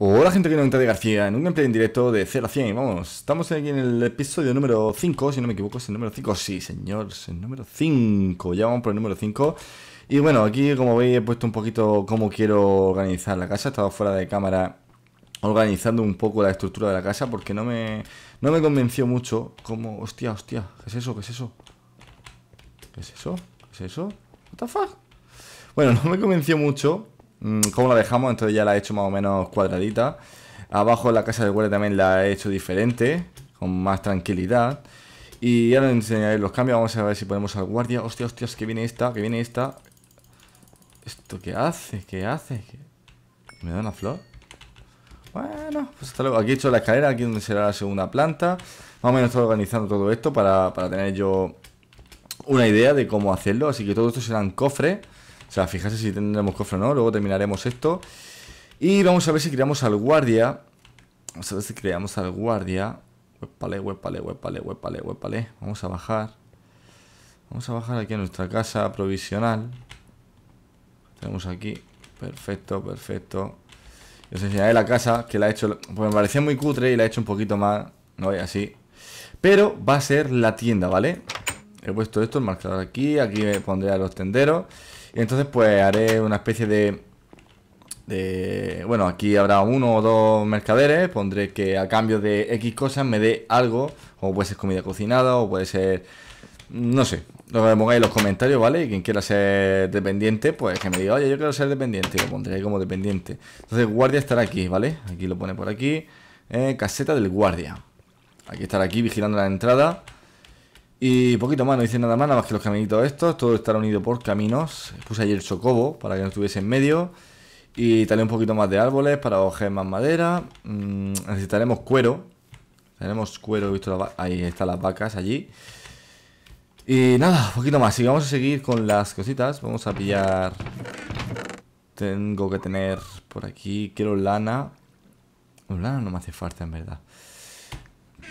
Hola gente que no de García, en un gameplay en directo de 0 a 100, vamos, estamos aquí en el episodio número 5, si no me equivoco, es el número 5, sí señor, es el número 5, ya vamos por el número 5 Y bueno, aquí como veis he puesto un poquito cómo quiero organizar la casa, he estado fuera de cámara organizando un poco la estructura de la casa porque no me, no me convenció mucho como, hostia, hostia, ¿qué es eso? ¿Qué es eso? ¿Qué es eso? ¿Qué es eso? ¿What the fuck? Bueno, no me convenció mucho ¿Cómo la dejamos? Entonces ya la he hecho más o menos cuadradita. Abajo la casa del guardia también la he hecho diferente, con más tranquilidad. Y ahora enseñaré los cambios. Vamos a ver si ponemos al guardia. Hostia, hostias, que viene esta, que viene esta. ¿Esto qué hace? ¿Qué hace? ¿Me da una flor? Bueno, pues hasta luego. Aquí he hecho la escalera, aquí donde será la segunda planta. Más o menos estoy organizando todo esto para, para tener yo una idea de cómo hacerlo. Así que todo esto serán cofres. O sea, fíjate si tendremos cofre o no. Luego terminaremos esto. Y vamos a ver si creamos al guardia. Vamos a ver si creamos al guardia. Huepale, huepale, huepale, huepale, huepale. Vamos a bajar. Vamos a bajar aquí a nuestra casa provisional. Tenemos aquí. Perfecto, perfecto. Y os enseñaré la casa que la he hecho. Pues me parecía muy cutre y la he hecho un poquito más. No voy así. Pero va a ser la tienda, ¿vale? He puesto esto, el marcador aquí. Aquí me pondré a los tenderos. Y entonces pues haré una especie de, de... Bueno, aquí habrá uno o dos mercaderes. Pondré que a cambio de X cosas me dé algo. Como puede ser comida cocinada o puede ser... No sé, lo que pongáis en los comentarios, ¿vale? Y quien quiera ser dependiente, pues que me diga, oye, yo quiero ser dependiente, lo pondré ahí como dependiente. Entonces, guardia estará aquí, ¿vale? Aquí lo pone por aquí. Eh, caseta del guardia. Aquí estará aquí vigilando la entrada. Y poquito más, no dice nada más, nada más que los caminitos estos. Todo estará unido por caminos. Puse ahí el chocobo para que no estuviese en medio. Y también un poquito más de árboles para coger más madera. Mm, necesitaremos cuero. Tenemos cuero, he visto ahí están las vacas allí. Y nada, un poquito más. Y vamos a seguir con las cositas. Vamos a pillar. Tengo que tener por aquí. Quiero lana. lana no me hace falta en verdad.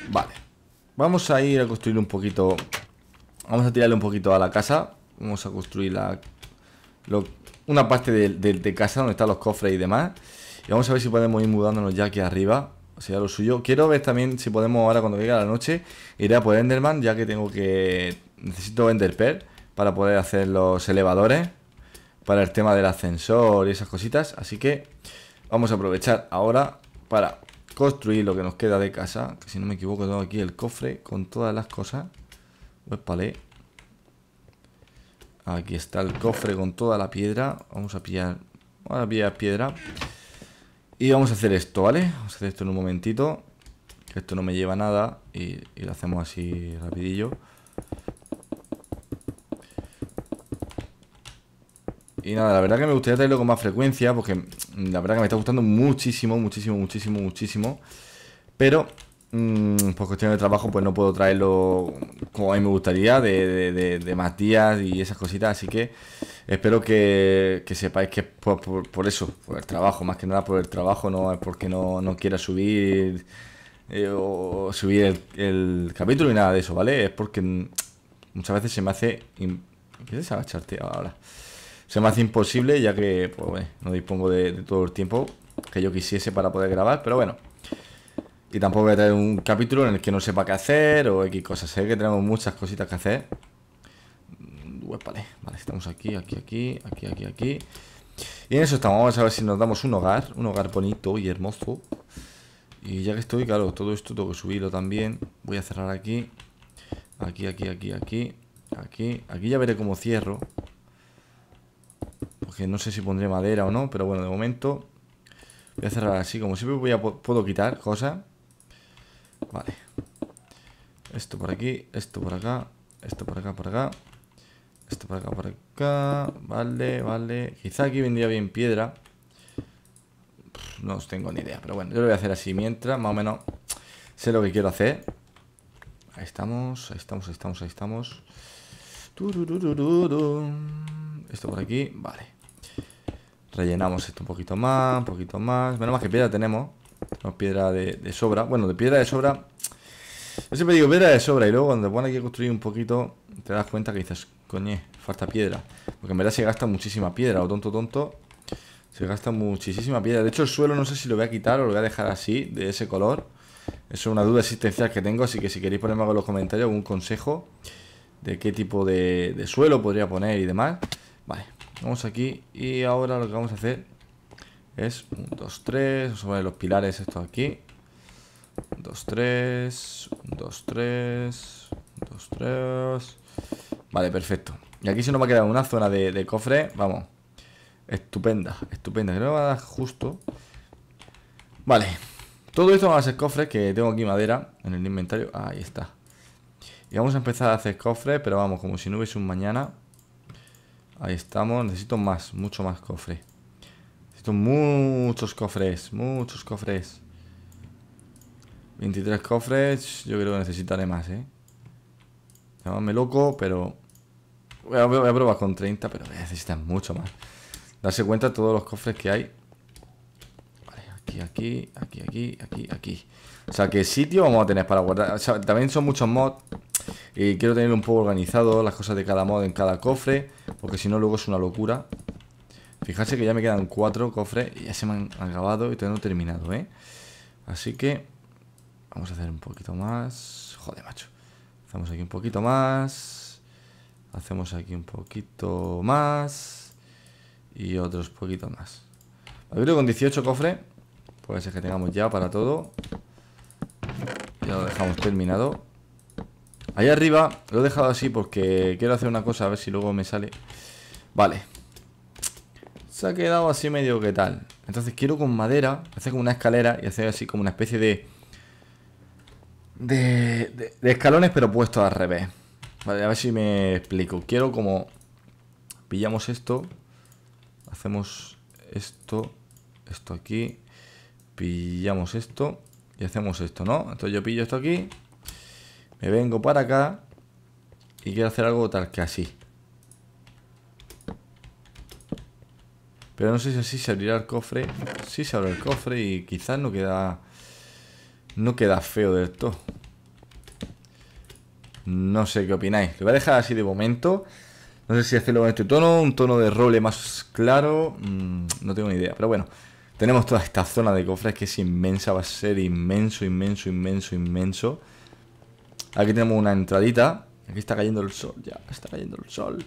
Vale. Vamos a ir a construir un poquito Vamos a tirarle un poquito a la casa. Vamos a construir la, una parte de, casa donde están los cofres y demás. Y vamos a ver si podemos ir mudándonos ya aquí arriba O sea, lo suyo. Quiero ver también si podemos ahora cuando llegue la noche Iré a por Enderman ya que tengo que... Necesito Enderpearl para poder hacer los elevadores Para el tema del ascensor y esas cositas. Así que vamos a aprovechar ahora para construir lo que nos queda de casa. Que si no me equivoco, tengo aquí el cofre con todas las cosas. Pues vale. Aquí está el cofre con toda la piedra. Vamos a pillar, vamos a piedra. Y vamos a hacer esto, ¿vale? Vamos a hacer esto en un momentito. Que esto no me lleva nada. Y, y lo hacemos así rapidillo. Y nada, la verdad que me gustaría traerlo con más frecuencia Porque la verdad que me está gustando muchísimo, muchísimo, muchísimo, muchísimo Pero mmm, por cuestión de trabajo pues no puedo traerlo como a mí me gustaría de, más días y esas cositas Así que espero que, sepáis que es por, eso, por el trabajo Más que nada por el trabajo, no es porque no, quiera subir eh, o subir el, capítulo y nada de eso, ¿vale? Es porque muchas veces se me hace... ¿Quieres agacharte ahora? Se me hace imposible ya que pues, no dispongo de, todo el tiempo que yo quisiese para poder grabar, pero bueno. Y tampoco voy a tener un capítulo en el que no sepa qué hacer o X cosas. Sé que tenemos muchas cositas que hacer. vale, vale, estamos aquí, aquí, aquí, aquí, aquí, aquí. Y en eso estamos. Vamos a ver si nos damos un hogar. Un hogar bonito y hermoso. Y ya que estoy, claro, todo esto tengo que subirlo también. Voy a cerrar aquí. Aquí, aquí, aquí, aquí. Aquí. Aquí ya veré cómo cierro. Porque no sé si pondré madera o no, pero bueno, de momento voy a cerrar así. Como siempre puedo quitar cosas. Vale. Esto por aquí, esto por acá, esto por acá, por acá. Esto por acá, por acá. Vale, vale. Quizá aquí vendría bien piedra. No os tengo ni idea, pero bueno, yo lo voy a hacer así mientras, más o menos sé lo que quiero hacer. Ahí estamos, ahí estamos, ahí estamos, ahí estamos. Esto por aquí, vale. Rellenamos esto un poquito más, un poquito más. Menos más que piedra tenemos. Tenemos piedra de, sobra. Bueno, de piedra de sobra. Yo siempre digo piedra de sobra Y luego cuando te pones aquí a construir un poquito Te das cuenta que dices, coñe, falta piedra Porque en verdad se gasta muchísima piedra O tonto, tonto. Se gasta muchísima piedra. De hecho, el suelo no sé si lo voy a quitar o lo voy a dejar así, de ese color. Eso es una duda existencial que tengo, así que si queréis ponerme algo en los comentarios, algún consejo de qué tipo de, de suelo podría poner y demás. Vale, vamos aquí y ahora lo que vamos a hacer es 1, 2, 3, vamos a poner los pilares estos aquí. 2, 3, 2, 3, 2, 3. Vale, perfecto. Y aquí se nos va a quedar una zona de, de cofre, vamos, estupenda, estupenda. Que no va a dar justo. Vale, todo esto va a ser cofres, que tengo aquí madera en el inventario. Ahí está. Y vamos a empezar a hacer cofres, pero vamos, como si no hubiese un mañana. Ahí estamos. Necesito más, mucho más cofre. Necesito muchos cofres, muchos cofres. 23 cofres, yo creo que necesitaré más, ¿eh? Llámame loco, pero... Voy a, probar con 30, pero necesitar mucho más. Darse cuenta de todos los cofres que hay aquí, aquí, aquí, aquí, aquí. O sea, ¿qué sitio vamos a tener para guardar? O sea, también son muchos mods. Y quiero tener un poco organizado las cosas de cada mod en cada cofre. Porque si no, luego es una locura. Fijarse que ya me quedan cuatro cofres y ya se me han acabado y todavía no terminado, ¿eh? Así que vamos a hacer un poquito más. Joder, macho. Hacemos aquí un poquito más. Hacemos aquí un poquito más. Y otros poquitos más. Yo con 18 cofres Puede ser que tengamos ya para todo. Ya lo dejamos terminado. Ahí arriba lo he dejado así porque quiero hacer una cosa, a ver si luego me sale. Vale. Se ha quedado así medio que tal. Entonces quiero con madera hacer como una escalera y hacer así como una especie de... De, escalones pero puestos al revés. Vale, a ver si me explico. Quiero como... Pillamos esto. Hacemos esto. Esto aquí. Pillamos esto y hacemos esto, ¿no? Entonces yo pillo esto aquí, me vengo para acá y quiero hacer algo tal que así. Pero no sé si así se abrirá el cofre. Sí se abre el cofre y quizás no queda... No queda feo del todo. No sé qué opináis. Lo voy a dejar así de momento. No sé si hacerlo con este tono, un tono de roble más claro. Mm, no tengo ni idea. Pero bueno, tenemos toda esta zona de cofres que es inmensa, va a ser inmenso, inmenso, inmenso, inmenso. Aquí tenemos una entradita. Aquí está cayendo el sol, ya está cayendo el sol.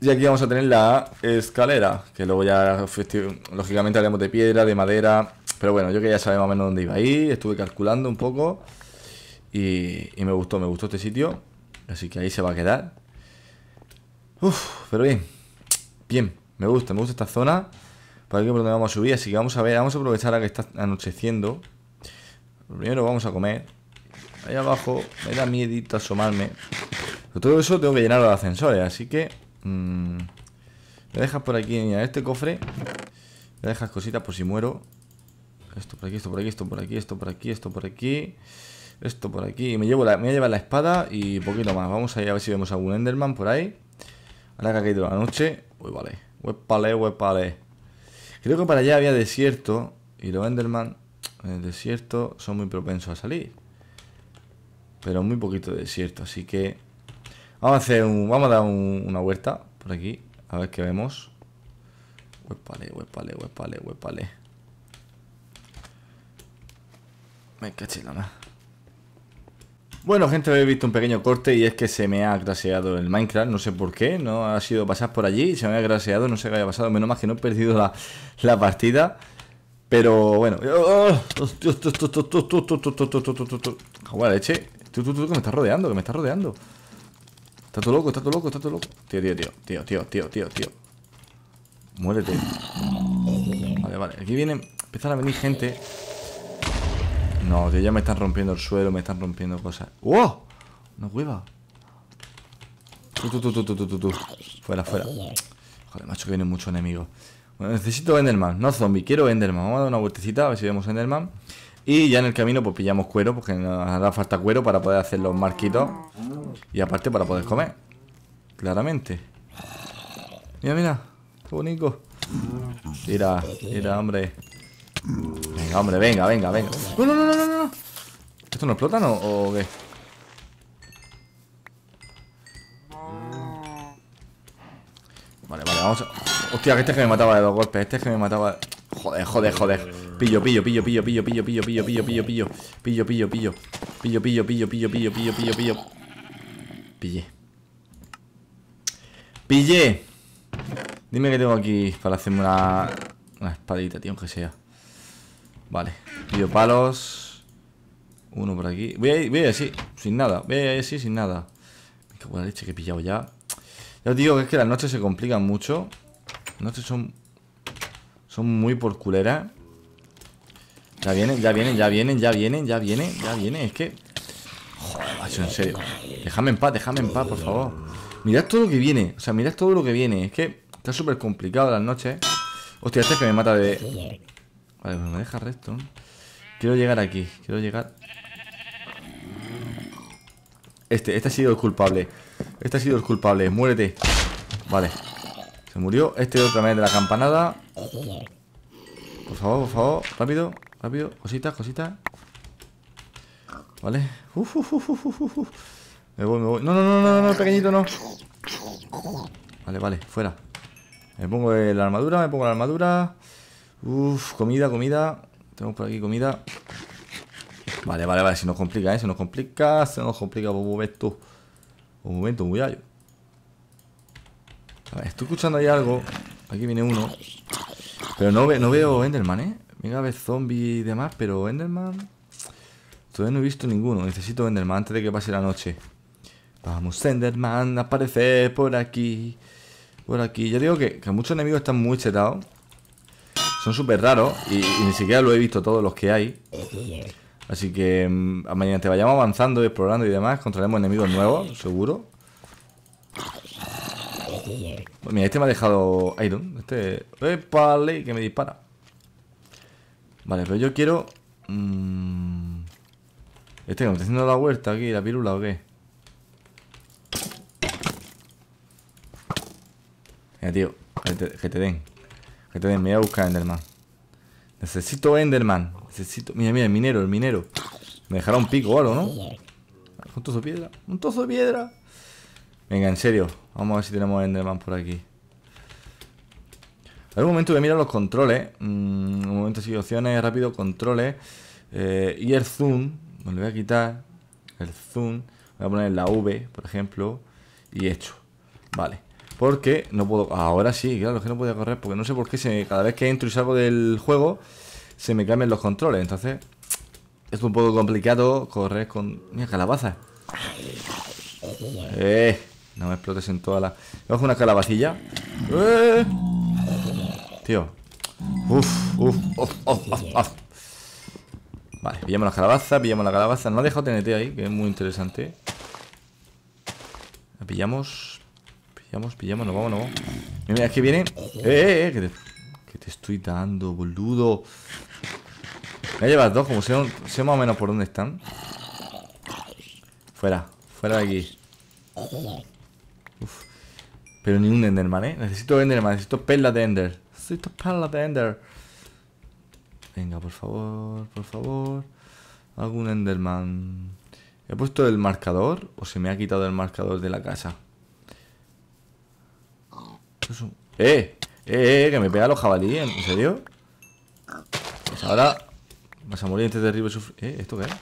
Y aquí vamos a tener la escalera, que luego ya, lógicamente, haremos de piedra, de madera. Pero bueno, yo que ya sabía más o menos dónde iba a ir, estuve calculando un poco. Y, me gustó, me gustó este sitio. Así que ahí se va a quedar. Uf, pero bien. Bien, me gusta, me gusta esta zona. Para aquí por donde vamos a subir, así que vamos a ver, vamos a aprovechar a que está anocheciendo. Primero vamos a comer. Ahí abajo, me da miedito asomarme. Pero todo eso tengo que llenar los ascensores, así que... Mmm, me dejas por aquí en este cofre. Me dejas cositas por si muero. Esto por aquí, esto por aquí, esto por aquí, esto por aquí, esto por aquí. Esto por aquí. Me, llevo la, me voy a llevar la espada y poquito más. Vamos a ir a ver si vemos algún Enderman por ahí. Ahora que ha caído la noche. Uy, vale. Huepale, huepale. Creo que para allá había desierto y los Enderman en el desierto son muy propensos a salir. Pero muy poquito de desierto, así que vamos a hacer un, vamos a dar una vuelta por aquí, a ver qué vemos. Huepale, huepale, huepale, huepale. Me caché la. Bueno, gente, habéis visto un pequeño corte y es que se me ha graseado el Minecraft, no sé por qué, no ha sido pasar por allí, se me ha graseado, no sé qué haya pasado, menos mal que no he perdido la, partida. Pero bueno, Joder, leche, tú, tú, tú, que me estás rodeando, que me estás rodeando. Está todo loco, está todo loco, está todo loco. Tío, tío, tío, tío, tío, tío, tío, tío. Muérete. Vale, vale, aquí viene, empiezan a venir gente. No, que ya me están rompiendo el suelo, me están rompiendo cosas. ¡Wow! Una hueva. Tú, tú, tú, tú, tú, tú, Fuera, fuera. Joder, macho, que vienen muchos enemigos. Bueno, necesito Enderman, no zombie, quiero Enderman. Vamos a dar una vueltecita a ver si vemos Enderman. Y ya en el camino pues pillamos cuero, porque nos hará falta cuero para poder hacer los marquitos. Y aparte para poder comer. Claramente. Mira, mira. Qué bonito. Mira, mira, hombre. Venga, hombre, venga, venga, venga. No, no, no, no, no. ¿Esto no explota no, o qué? Vale, vale, vamos a... Hostia, que este es que me mataba de dos golpes. Este es que me mataba... Joder, joder, joder. Pillo, pillo, pillo, pillo, pillo, pillo, pillo, pillo, pillo, pillo, pillo. Pillo, pillo, pillo. Pillo, pillo, pillo, pillo, pillo, pillo, pillo, pillo. Pillé. Pillé. Dime que tengo aquí para hacerme una... Una espadita, tío, aunque sea. Vale. Pillo palos. Uno por aquí. Voy a ir, voy a ir así, sin nada. Voy a ir así, sin nada. Me cago en la leche que he pillado ya. Ya os digo que es que las noches se complican mucho. Las noches son... Son muy por culera. Ya vienen, ya vienen, ya vienen, ya vienen, ya vienen, ya vienen. Es que... Joder, macho, en serio. Déjame en paz, déjame en paz, por favor. Mirad todo lo que viene. O sea, mirad todo lo que viene. Es que está súper complicado las noches. Hostia, este es que me mata de... Vale, pues me deja resto. Quiero llegar aquí. Quiero llegar... Este, este ha sido el culpable. Este ha sido el culpable. Muérete. Vale. Se murió. Este otra vez de la campanada. Por favor, por favor. Rápido, rápido. Cositas, cositas. Vale. Uf, uf, uf. Me voy, me voy. No, no, no, no, no, pequeñito, no. Vale, vale, fuera. Me pongo la armadura, me pongo la armadura. Uf, comida, comida. Tenemos por aquí comida. Vale, vale, vale. Se nos complica, ¿eh? Se nos complica. Se nos complica un momento. Un momento, muy alto. A ver, estoy escuchando ahí algo. Aquí viene uno. Pero no, no veo Enderman, ¿eh? Venga a ver zombie y demás, pero Enderman... Todavía no he visto ninguno. Necesito Enderman antes de que pase la noche. Vamos, Enderman, aparecer por aquí. Por aquí. Yo digo que, muchos enemigos están muy chetados. Son súper raros y, ni siquiera lo he visto todos los que hay. Así que mm, mañana te vayamos avanzando, explorando y demás, encontraremos enemigos nuevos, seguro. Pues mira, este me ha dejado Iron. Este. ¡Epale! Que me dispara. Vale, pero yo quiero. Mmm... Este que me está haciendo la huerta aquí, la pirula o qué. Mira, tío. Que te, den. Que te den. Me voy a buscar Enderman. Necesito Enderman. Necesito. Mira, mira, el minero, el minero. Me dejará un pico o algo, ¿no? Un trozo de piedra. Un trozo de piedra. Venga, en serio. Vamos a ver si tenemos Enderman por aquí. A un momento voy a mirar los controles. Mm, un momento, sí, opciones, rápido, controles. Eh, y el zoom. Me lo voy a quitar. El zoom. Voy a poner la V, por ejemplo. Y hecho. Vale. Porque no puedo... Ahora sí, claro, es que no podía correr. Porque no sé por qué se... cada vez que entro y salgo del juego se me cambian los controles. Entonces, es un poco complicado correr con... Mira, calabaza. Eh, no me explotes en toda la... Cojo una calabacilla. Eh. Tío. Uf, uf, uf, uf, uf, Vale, pillamos la calabaza, pillamos la calabaza. No ha dejado TNT ahí, que es muy interesante. La pillamos. Pillamos, pillamos, nos vamos, nos vamos. Mira, es que viene. ¡Eh, eh, eh! Que te, que te estoy dando, boludo. Me llevas dos, como sé, sé más o menos por dónde están. Fuera, fuera de aquí. Uf. Pero ni un Enderman, ¿eh? Necesito Enderman, necesito perlas de Ender. Necesito de Ender. Venga, por favor, por favor. Algún Enderman. ¿He puesto el marcador o se me ha quitado el marcador de la casa? ¡Eh! ¡Eh, eh! Que me pega los jabalíes, ¿en serio? Pues ahora Vas a morir antes de arriba ¿Eh? ¿Esto qué es?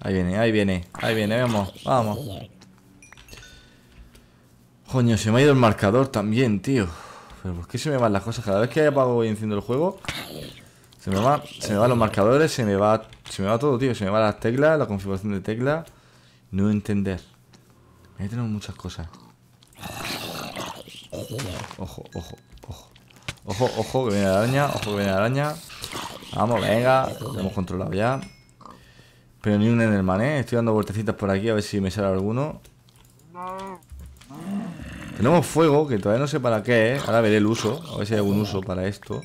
Ahí viene, ahí viene, ahí viene, vamos, vamos. Coño, se me ha ido el marcador también, tío. Pero ¿por qué se me van las cosas? Cada vez que apago y enciendo el juego, se me se me van los marcadores, se me va, se me va todo, tío. Se me van las teclas, la configuración de teclas. No entender. Ahí tenemos muchas cosas. Ojo, ojo, ojo. Ojo, ojo, que viene la araña. Ojo, que viene araña. Vamos, venga. Lo hemos controlado ya. Pero ni un Enderman, ¿eh? Estoy dando vueltecitas por aquí a ver si me sale alguno. Tenemos fuego, que todavía no sé para qué, ¿eh? Ahora veré el uso. A ver si hay algún uso para esto.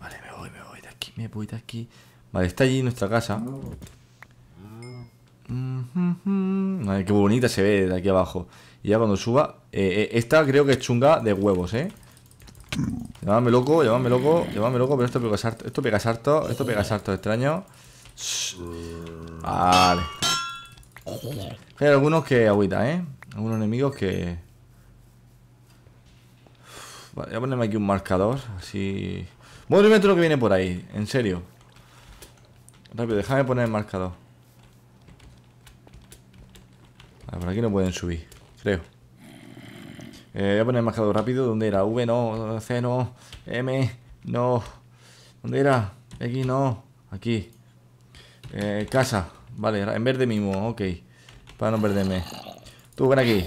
Vale, me voy, me voy de aquí, me voy de aquí. Vale, está allí nuestra casa. Vale, qué bonita se ve de aquí abajo. Y ya cuando suba... Eh, eh, esta creo que es chunga de huevos, ¿eh? Llámame loco, llámame loco, llámame loco, pero esto pega sarto, esto pega sarto, esto pega sarto extraño. Vale. Hay algunos que agüita, ¿eh? Algunos enemigos que... Vale, voy a ponerme aquí un marcador. Así... Movimiento lo que viene por ahí, en serio. Rápido, déjame poner el marcador. Vale, por aquí no pueden subir, creo. Eh, voy a poner el marcador rápido. ¿Dónde era? V no, C no, M no. ¿Dónde era? X no. Aquí. Eh, casa. Vale, en verde mismo, ok. Para no perderme. Tú ven aquí.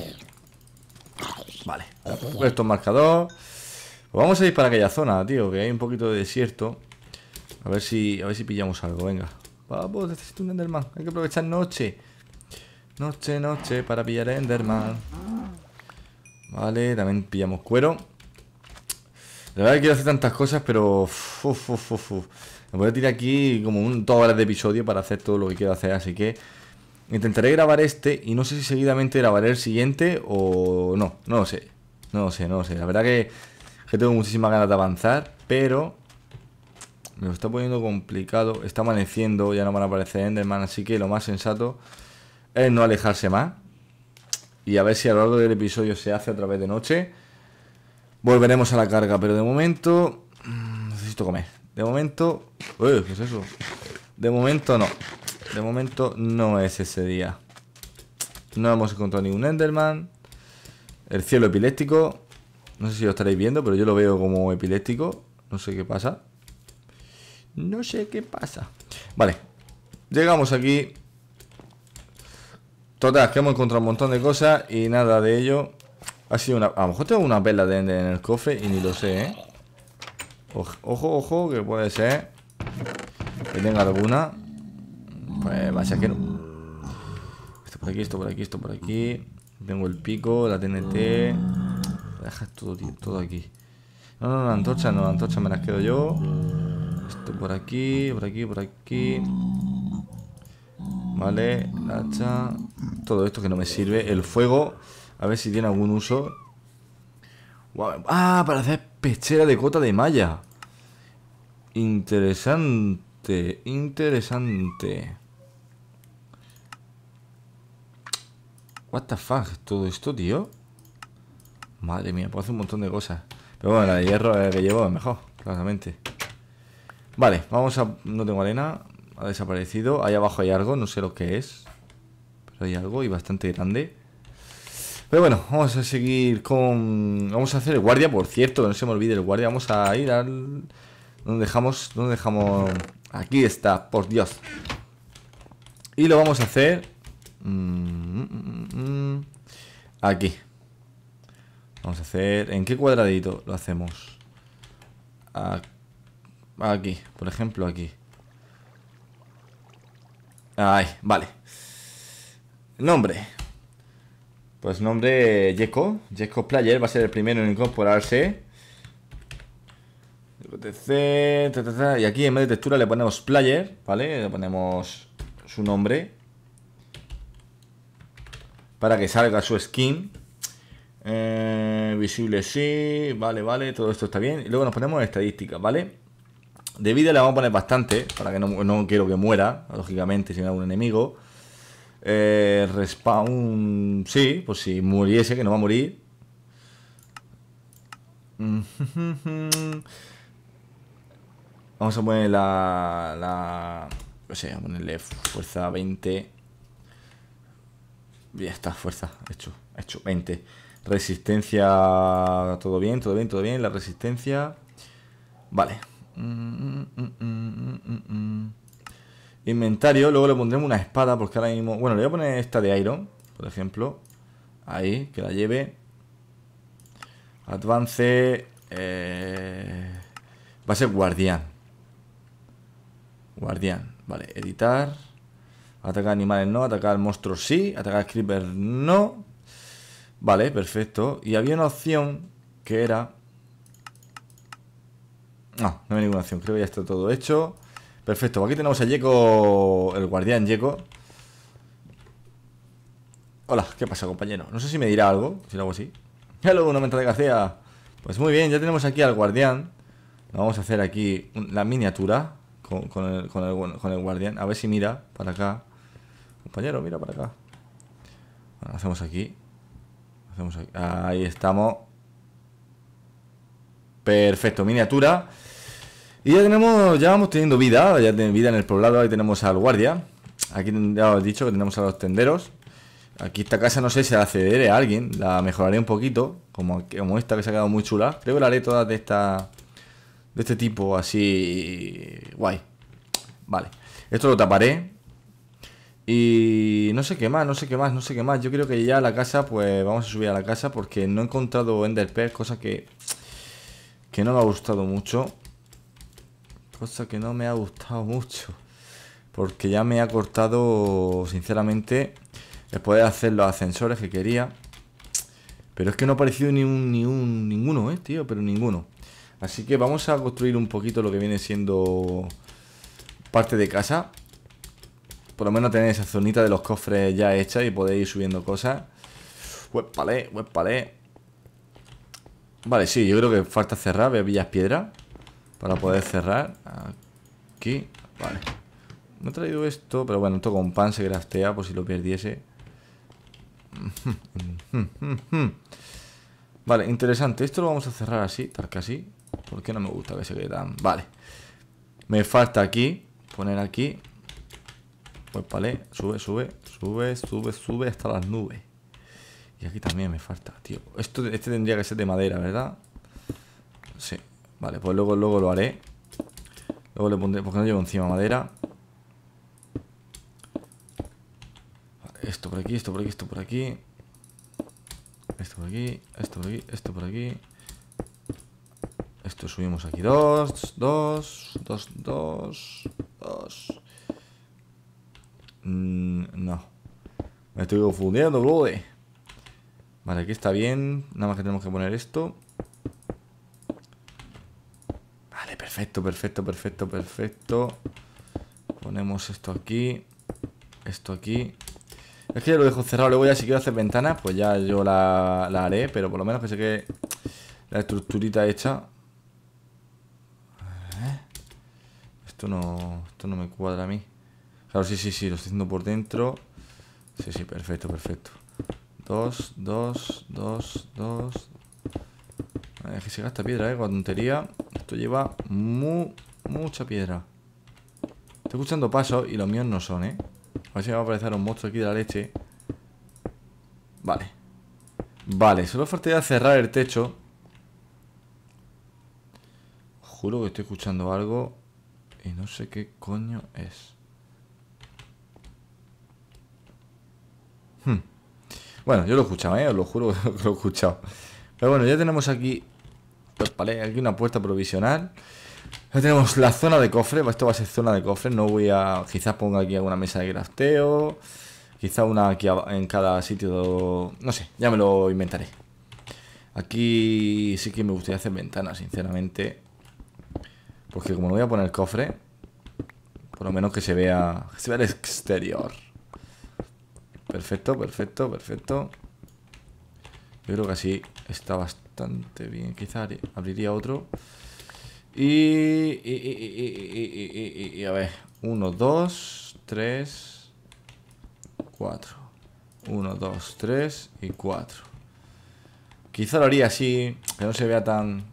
Vale. Puesto marcador. Pues vamos a ir para aquella zona, tío, que hay un poquito de desierto. A ver si, a ver si pillamos algo, venga. Vamos, necesito un Enderman. Hay que aprovechar noche. Noche, noche, para pillar Enderman. Vale, también pillamos cuero. La verdad que quiero hacer tantas cosas, pero... Me voy a tirar aquí como un, dos horas de episodio para hacer todo lo que quiero hacer, así que... Intentaré grabar este y no sé si seguidamente grabaré el siguiente o no, no lo sé. No lo sé, no lo sé. La verdad que, que tengo muchísimas ganas de avanzar, pero me lo está poniendo complicado. Está amaneciendo, ya no van a aparecer Enderman, así que lo más sensato es no alejarse más. Y a ver si a lo largo del episodio se hace a través de noche. Volveremos a la carga, pero de momento... Mm, necesito comer. De momento... Uy, ¿qué es eso? De momento no. De momento no es ese día. No hemos encontrado ningún Enderman. El cielo epiléptico. No sé si lo estaréis viendo, pero yo lo veo como epiléptico. No sé qué pasa. No sé qué pasa. Vale. Llegamos aquí. Total, que hemos encontrado un montón de cosas y nada de ello. Ha sido una... A lo mejor tengo una vela de Ender en el cofre y ni lo sé, ¿eh? Ojo, ojo, que puede ser que tenga alguna. Pues no. Esto por aquí, esto por aquí, esto por aquí. Tengo el pico, la TNT. Deja todo, todo aquí. No, no, la antorcha no, la antorcha me las quedo yo. Esto por aquí, por aquí, por aquí. Vale, la hacha. Todo esto que no me sirve. El fuego, a ver si tiene algún uso. Ah, para hacer pechera de cota de malla. Interesante, interesante. What the fuck, todo esto, tío. Madre mía, puedo hacer un montón de cosas. Pero bueno, la de hierro que llevo es mejor, claramente. Vale, vamos a... No tengo arena. Ha desaparecido. Ahí abajo hay algo, no sé lo que es. Pero hay algo y bastante grande. Pero bueno, vamos a seguir con... Vamos a hacer el guardia, por cierto, no se me olvide el guardia. Vamos a ir al... ¿Dónde dejamos? ¿Dónde dejamos? Aquí está, por Dios. Y lo vamos a hacer aquí. Vamos a hacer... ¿En qué cuadradito lo hacemos? Aquí, por ejemplo, aquí. Ahí, vale. Nombre. Pues nombre Jeko. Jeko Player va a ser el primero en incorporarse. Y aquí en vez de textura le ponemos Player, ¿vale? Le ponemos su nombre para que salga su skin. Eh, visible sí, vale, vale, todo esto está bien. Y luego nos ponemos estadísticas, ¿vale? De vida le vamos a poner bastante, para que no, quiero que muera, lógicamente, si no hay un enemigo. Eh, respawn, sí, pues si muriese, que no va a morir. Vamos a poner la, la... No sé, vamos a ponerle fuerza 20. Ya está, fuerza, hecho, hecho, 20. Resistencia, todo bien, todo bien, todo bien. La resistencia, vale. Inventario, luego le pondremos una espada porque ahora mismo... Bueno, le voy a poner esta de Iron, por ejemplo. Ahí, que la lleve. Advance... Eh, va a ser guardián. Guardián, vale, editar... Atacar animales no, atacar monstruos sí, atacar creepers no. Vale, perfecto. Y había una opción que era... No, no hay ninguna opción, creo que ya está todo hecho. Perfecto, aquí tenemos a Yeko, el guardián Yeko. Hola, ¿qué pasa compañero? No sé si me dirá algo, si algo así. Hello, una menta de García. Pues muy bien, ya tenemos aquí al guardián. Vamos a hacer aquí la miniatura con, el, con, el, con el guardián. A ver si mira para acá. Compañero, mira para acá. hacemos aquí. Hacemos aquí. Ahí estamos. Perfecto, miniatura. Y ya tenemos, ya vamos teniendo vida, ya tenemos vida en el poblado, ahí tenemos al guardia. Aquí ya os he dicho que tenemos a los tenderos. Aquí esta casa no sé si la cederé a alguien, la mejoraré un poquito, como, como esta que se ha quedado muy chula. Creo que la haré todas de esta de este tipo así guay. Vale. Esto lo taparé. Y no sé qué más, no sé qué más, no sé qué más. Yo creo que ya la casa, pues vamos a subir a la casa porque no he encontrado Enderpearl, cosa que que no me ha gustado mucho. Cosa que no me ha gustado mucho. Porque ya me ha cortado, sinceramente, después de hacer los ascensores que quería. Pero es que no ha aparecido ni un, ni un, ninguno, eh, tío, pero ninguno. Así que vamos a construir un poquito lo que viene siendo parte de casa. Por lo menos tener esa zonita de los cofres ya hecha y podéis ir subiendo cosas. Huepale, huepale. Vale, sí, yo creo que falta cerrar. Voy a piedra para poder cerrar. Aquí, vale. No he traído esto, pero bueno, esto con pan se graftea por si lo perdiese. Vale, interesante. Esto lo vamos a cerrar así, tal que así. ¿Por qué no me gusta que se quede tan...? Vale. Me falta aquí, poner aquí. Pues vale, sube, sube, sube, sube, sube hasta las nubes. Y aquí también me falta, tío. Esto, este tendría que ser de madera, ¿verdad? Sí. Vale, pues luego, luego lo haré. Luego le pondré, porque no llevo encima madera. esto por aquí, esto por aquí, esto por aquí. Esto por aquí, esto por aquí, esto por aquí. Esto subimos aquí. Dos, dos, dos, dos, dos. Mm, no. Me estoy confundiendo, boludo. Vale, aquí está bien. Nada más que tenemos que poner esto. Vale, perfecto, perfecto, perfecto, perfecto. Ponemos esto aquí. Esto aquí. Es que ya lo dejo cerrado. Luego ya si quiero hacer ventanas, pues ya yo la, la haré. Pero por lo menos que se quede la estructurita hecha. Esto no, esto no me cuadra a mí. Claro, sí, sí, sí, lo estoy haciendo por dentro. Sí, sí, perfecto, perfecto. Dos, dos, dos, dos. Es que se gasta piedra, eh, con tontería. Esto lleva mucha piedra. Estoy escuchando pasos y los míos no son, eh. A ver si me va a aparecer un monstruo aquí de la leche. Vale. Vale, solo falta cerrar el techo. Juro que estoy escuchando algo. Y no sé qué coño es. Hmm. Bueno, yo lo he escuchado, ¿eh? Os lo juro que lo he escuchado. Pero bueno, ya tenemos aquí... Vale, aquí una puerta provisional. Ya tenemos la zona de cofre. Esto va a ser zona de cofre. No voy a... Quizás ponga aquí alguna mesa de crafteo. Quizá una aquí en cada sitio... No sé, ya me lo inventaré. Aquí sí que me gustaría hacer ventanas, sinceramente. Porque como no voy a poner cofre, por lo menos que se vea, que se vea el exterior. Perfecto, perfecto, perfecto. Yo creo que así está bastante bien. Quizá abriría otro. Y, y, a ver. Uno, dos, tres, cuatro. Uno, dos, tres y cuatro. Quizá lo haría así, que no se vea tan...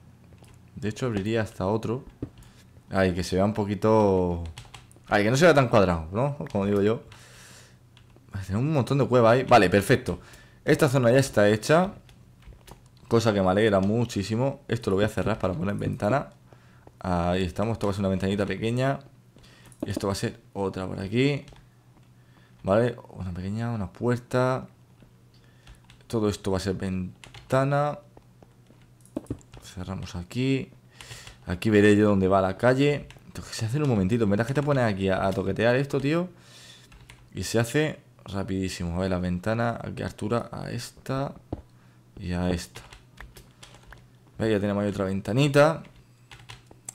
De hecho, abriría hasta otro. Ay, que se vea un poquito... Ay, que no se vea tan cuadrado, ¿no? Como digo yo. Tiene un montón de cuevas ahí. Vale, perfecto. Esta zona ya está hecha. Cosa que me alegra muchísimo. Esto lo voy a cerrar para poner ventana. Ahí estamos. Esto va a ser una ventanita pequeña. Esto va a ser otra por aquí. Vale, una pequeña, una puerta. Todo esto va a ser ventana. Cerramos aquí. Aquí veré yo dónde va la calle. Se hace en un momentito. Verás que te pones aquí a, toquetear esto, tío. Y se hace rapidísimo. A ver, la ventana. Aquí altura a esta. Y a esta. ¿Veis? Ya tenemos ahí otra ventanita.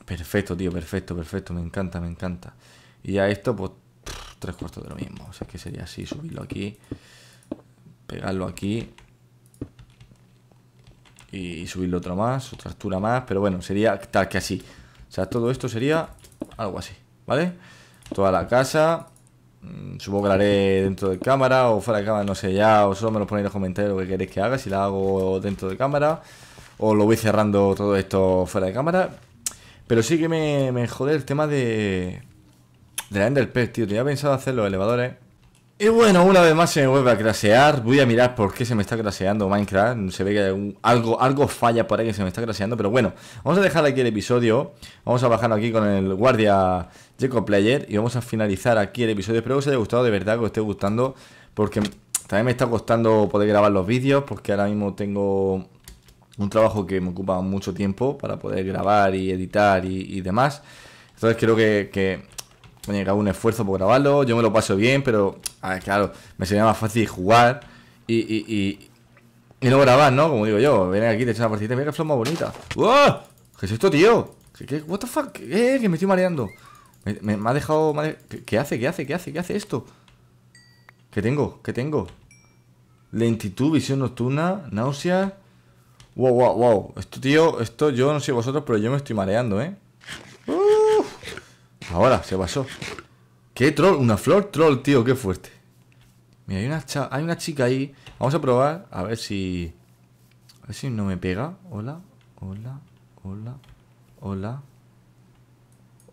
Perfecto, tío. Perfecto, perfecto. Me encanta, me encanta. Y a esto, pues, tres cuartos de lo mismo. O sea, que sería así. Subirlo aquí. Pegarlo aquí y subirlo otro más, otra altura más, pero bueno, sería tal que así. O sea, todo esto sería algo así, ¿vale? Toda la casa, supongo que la haré dentro de cámara o fuera de cámara, no sé ya, o solo me lo ponéis en los comentarios lo que queréis que haga, si la hago dentro de cámara o lo voy cerrando todo esto fuera de cámara. Pero sí que me, me jode el tema de, de la Ender tío. Tenía pensado hacer los elevadores. Y bueno, una vez más se me vuelve a crasear. Voy a mirar por qué se me está craseando Minecraft. Se ve que algo, algo falla por ahí que se me está craseando. Pero bueno, vamos a dejar aquí el episodio. Vamos a bajar aquí con el guardia Jacob Player. Y vamos a finalizar aquí el episodio. Espero que os haya gustado, de verdad, que os esté gustando. Porque también me está costando poder grabar los vídeos. Porque ahora mismo tengo un trabajo que me ocupa mucho tiempo para poder grabar y editar y, demás. Entonces creo que Que hago un esfuerzo por grabarlo, yo me lo paso bien, pero, a claro, me sería más fácil jugar y, y, y, y no grabar, ¿no? Como digo yo, ven aquí, te echas una partida, mira que flor más bonita. ¡Wow! ¿Qué es esto, tío? ¿Qué, qué, what the fuck? ¿Qué? Que me estoy mareando. Me, ha dejado... ¿Qué, hace? ¿Qué hace? ¿Qué hace? ¿Qué hace esto? ¿Qué tengo? ¿Qué tengo? Lentitud, visión nocturna, náusea. Wow, wow, wow. Esto, tío, esto yo no sé vosotros, pero yo me estoy mareando, ¿eh? Ahora, se pasó. ¿Qué troll? Una flor troll, tío, qué fuerte. Mira, hay una, hay una chica ahí. Vamos a probar a ver si... A ver si no me pega. Hola, hola, hola, hola,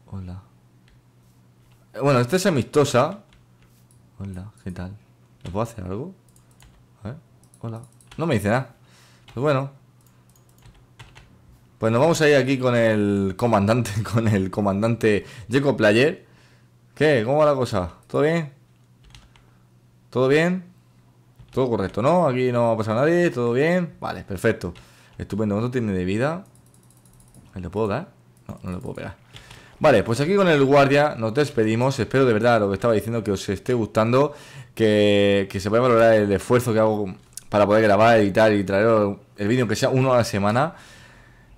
hola. Bueno, esta es amistosa. Hola, ¿qué tal? ¿Me puedo hacer algo? A ver, hola. No me dice nada. Pues bueno, pues nos vamos a ir aquí con el comandante, con el comandante Jacob Player. ¿Qué? ¿Cómo va la cosa? ¿Todo bien? ¿Todo bien? Todo correcto, ¿no? Aquí no ha pasado nadie, ¿todo bien? Vale, perfecto. Estupendo. ¿Cuánto tiene de vida? ¿Me lo puedo dar? No, no lo puedo pegar. Vale, pues aquí con el guardia nos despedimos. Espero de verdad lo que estaba diciendo que os esté gustando. Que, que se pueda valorar el esfuerzo que hago para poder grabar, editar y traer el vídeo, que sea uno a la semana.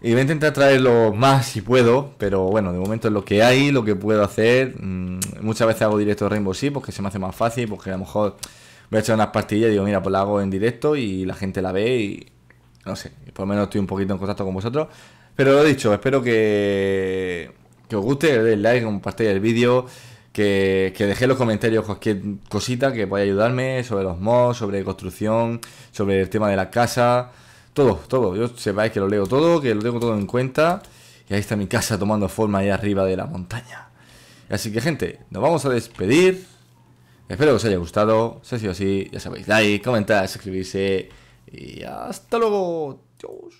Y voy a intentar traerlo más si puedo, pero bueno, de momento es lo que hay, lo que puedo hacer. Mm, muchas veces hago directo de Rainbow Six porque se me hace más fácil, porque a lo mejor voy a echar unas pastillas y digo, mira, pues la hago en directo y la gente la ve y no sé, por lo menos estoy un poquito en contacto con vosotros. Pero lo dicho, espero que, que os guste, que deis like, compartáis el vídeo, que, que dejéis los comentarios cualquier cosita que pueda ayudarme sobre los mods, sobre construcción, sobre el tema de la casa. Todo, todo. Yo sepáis que lo leo todo, que lo tengo todo en cuenta. Y ahí está mi casa tomando forma ahí arriba de la montaña. Así que, gente, nos vamos a despedir. Espero que os haya gustado. Si ha sido así, ya sabéis, like, comentar, suscribirse. Y hasta luego. Adiós.